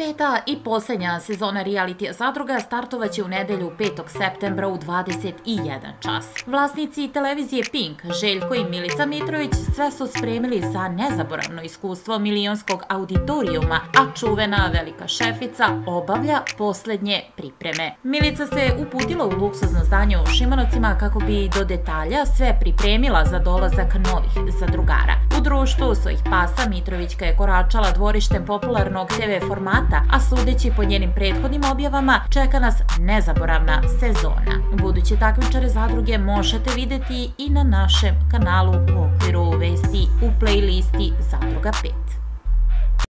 Peta i posljednja sezona reality Zadruga startovaće u nedelju 5. septembra u 21 čas. Vlasnici televizije Pink, Željko i Milica Mitrović sve su spremili za nezaboravno iskustvo milionskog auditorijuma, a čuvena velika šefica obavlja posljednje pripreme. Milica se uputila u luksuzno zdanje u Šimanovcima kako bi do detalja sve pripremila za dolazak novih zadrugara. Društvu svojih pasa Mitrovićka je koračala dvorištem popularnog TV formata a sudeći po njenim prethodnim objavama čeka nas nezaboravna sezona. Buduće takvičare zadruge možete vidjeti i na našem kanalu u okviru vesti u playlisti Zadruga 5.